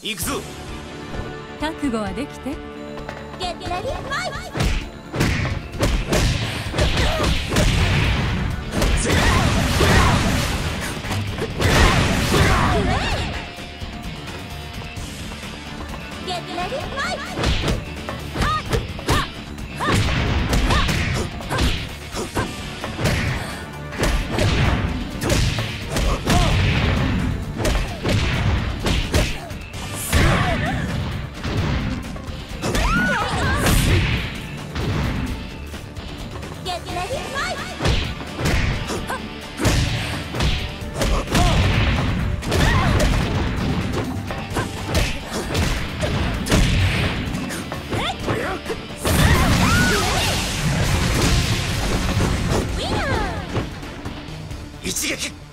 行くぞ。覚悟はできて。ゲッラリーファイトイ一撃。